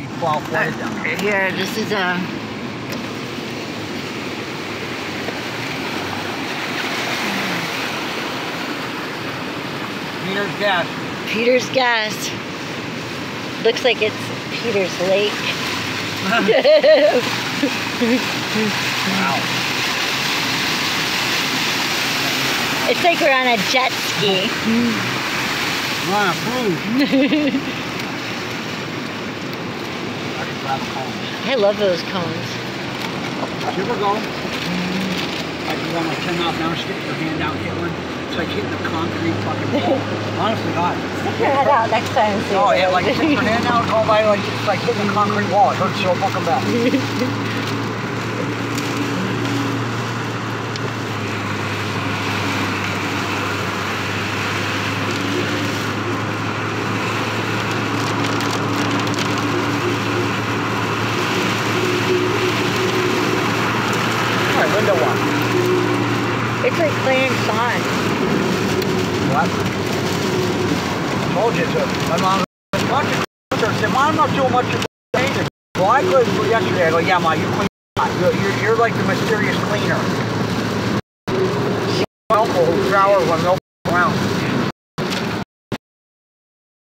be 12 flooded uh, down there. Here, this is a. Peter's gas. Peter's Gas. Looks like it's Peter's Lake. Wow. It's like we're on a jet ski. Wow, food. I can grab a cone. I love those cones. You ever go? Like you want to 10 miles an hour, stick your hand out, hit one. It's like hitting a concrete fucking wall. Honestly, God. Stick your head out next time. see Oh yeah, like stick your hand out, go oh, by like it's like hitting a concrete wall. It hurts so fucking bad. It's like playing Sean. What? I told you to. My mom to her said, Mom, I'm not doing much of. Well, I cleaned yesterday. I go, yeah, Ma, you clean. You're, you're, you're like the mysterious cleaner. She uncle who when